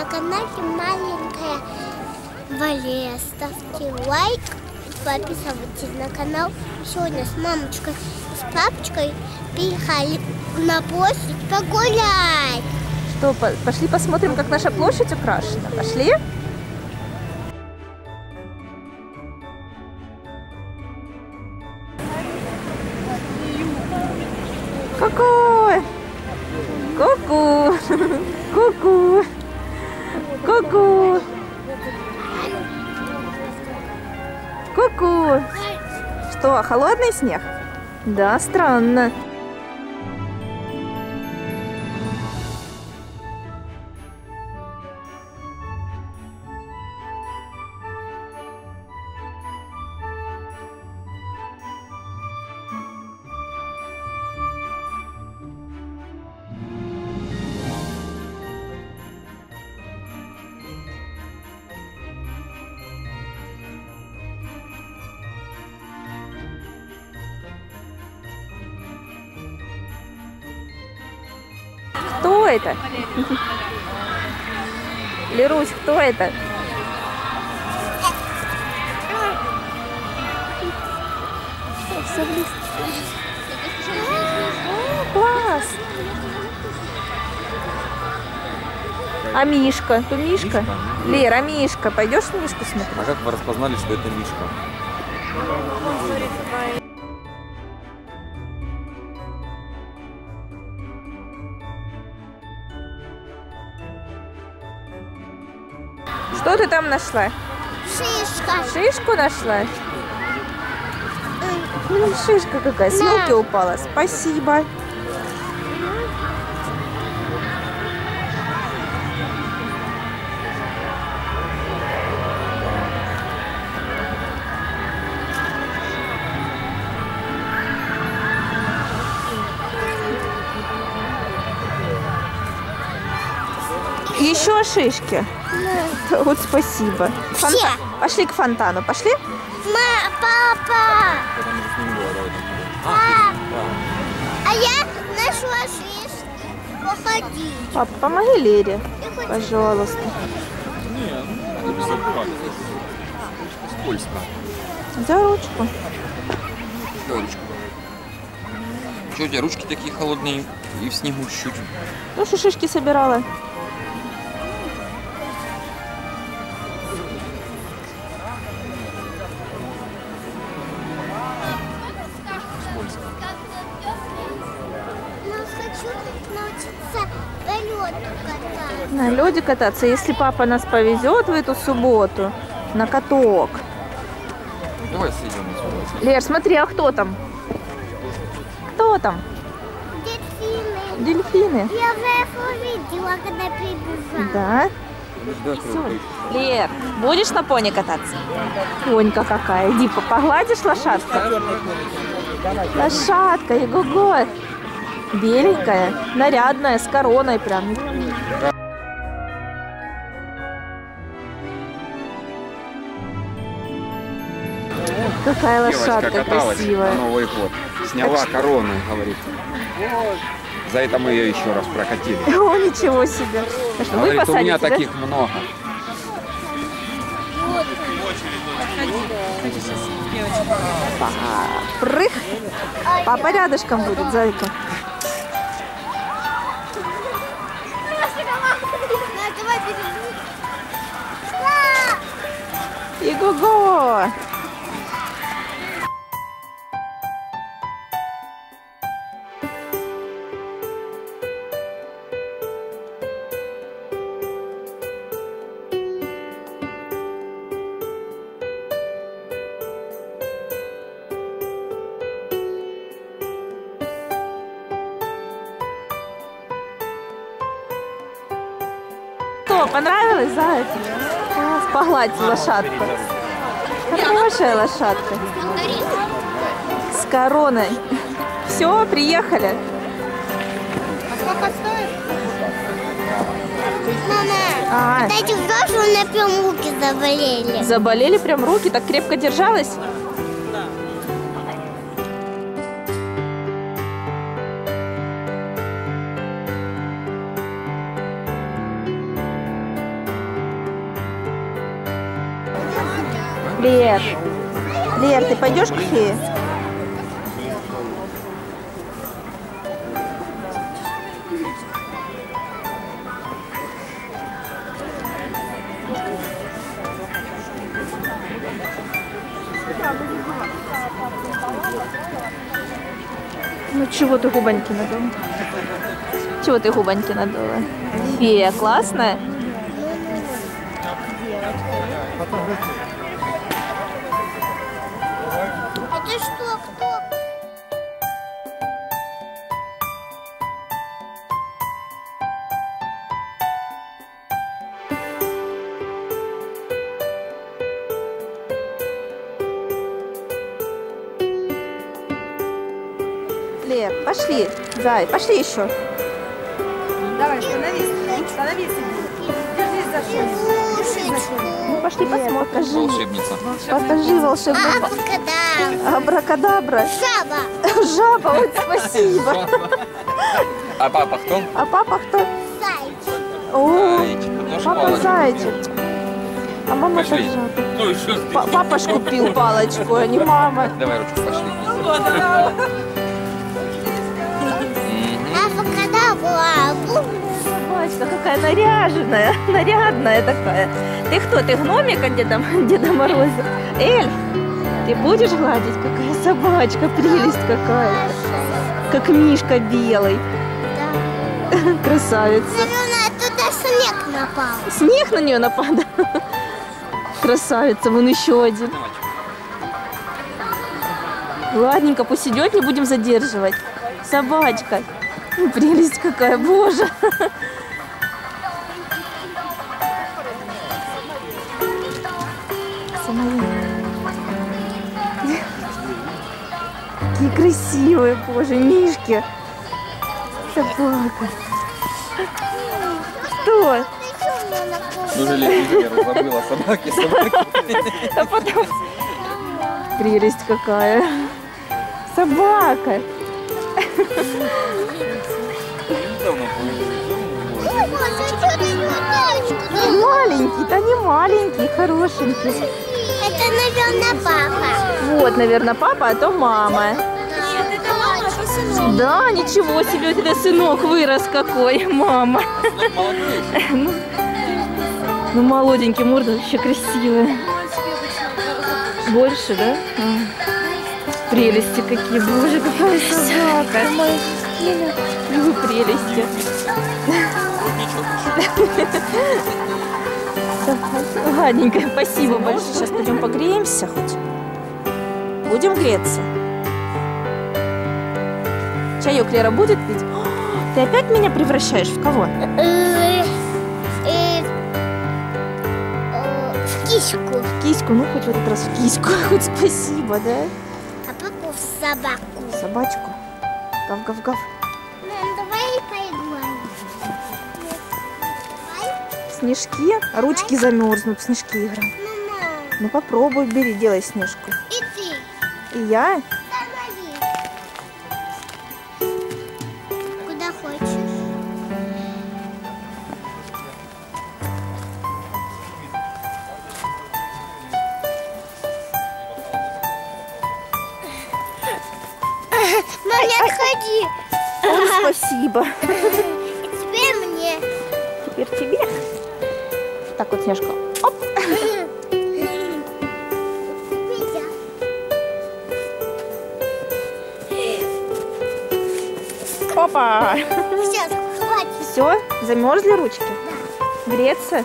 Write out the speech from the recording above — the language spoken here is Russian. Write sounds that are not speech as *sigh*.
на канале Маленькая Валерия. Ставьте лайк, подписывайтесь на канал. Сегодня с мамочкой, с папочкой приехали на площадь погулять. Что, по- пошли посмотрим, как наша площадь украшена. Пошли? Ку-ку! Ку-ку! Что, холодный снег? Да, странно. Это? Лерусь, кто это? Все класс! А Мишка? Ты Мишка? Лера, а Мишка? Пойдешь Мишку смотреть? А как вы распознали, что это Мишка? Что ты там нашла? Шишка. Шишку нашла? Шишка какая, с елки упала. Спасибо. Еще шишки. Вот спасибо. Фонта- Все. Пошли к фонтану, пошли? Ма, папа. Да. А, а я нашла шишки. Походи. Папа, помоги Лере, пожалуйста. Не, ну. Скользко. За ручку. Давай ручку. Что у тебя ручки такие холодные и в снегу чуть-чуть? Ну что шишки собирала? Кататься. На лёде кататься, если папа нас повезет в эту субботу на каток. Давай съедем отсюда. Лер, смотри, а кто там? Кто там? Дельфины. Дельфины. Я уже их увидела, когда прибежала. Да. Лер, будешь на пони кататься? Понька какая. Иди, по- погладишь лошадку? Лошадка, иго-го. Беленькая, нарядная, с короной прям. Какая лошадка красивая. на Новый год. Сняла корону, говорит. За это мы ее еще раз прокатили. *laughs* О, ничего себе. А что, Говорит, у меня да? таких много. Па- Прых. Папа рядышком будет, зайка. Давай бери. Что, понравилось, заяц? Погладь лошадку. Хорошая лошадка. С короной. Все, приехали. Мама, А, дайте взрослые на прям руки заболели. заболели прям руки, так крепко держалась? Лер, Лер, ты пойдешь к фее? Ну чего ты губоньки надула? Чего ты губоньки надула? Фея классная? Это что, кто? Лер, пошли. Зай, пошли еще. Давай, становись. Становись. Держись за шею. Ну пошли посмотрим. Покажи. Волшебница. Покажи волшебную Абракадабра. Абракадабра. Жаба. Жаба, вот спасибо. А папа кто? А папа кто? Зайчик. О, Зайчик. Папа зайчик. А мама Пошли. тоже жаба. Ну Папа ж купил палочку, а не мама. Давай ручку пошли. Мгм. Какая наряженная, *laughs* нарядная такая. Ты кто? Ты гномик от Деда, Деда Мороза? Эльф? Ты будешь гладить? Какая собачка, прелесть какая. Как мишка белый. Да. *laughs* Красавица. Наверное, туда снег напал. Снег на нее напал. *laughs* Красавица, вон еще один. Ладненько, пусть идет, не будем задерживать. Собачка. Прелесть какая, боже. Самолет. Какие красивые, боже, мишки. Собака. Что? Ну, жалею, забыла собаки, собаки. А потом... Прелесть какая. Собака. Маленький, да не маленький, хорошенький. Наверное, папа. Вот, наверное, папа, а то мама. Нет, это мама, это сынок. Да, ничего себе, у тебя сынок вырос какой, *laughs* мама. Ну, ну, молоденький, морда вообще красивая. Больше, да? А. Прелести какие, боже, какая собака. Ну, прелести. *laughs* Ладненькая, спасибо большое. Сейчас пойдем погреемся хоть. Будем греться. Чаек Лера будет пить? О, *gasps* Ты опять меня превращаешь в кого? Э, э, э, В киску. В киську, ну хоть в этот раз в киську. *laughs* Хоть спасибо, да? А папу в собаку. Собачку. Гав-гав-гав. Снежки. А Ручки замерзнут, в снежки играем. Ну, попробуй, бери, делай снежку. и ты. И я? Куда хочешь. Мам, не отходи. Ой, спасибо. И теперь мне. Теперь тебе. Так вот, Снежка. Оп. Опа. Сейчас, хватит. Все, замерзли ручки? Да. Греться?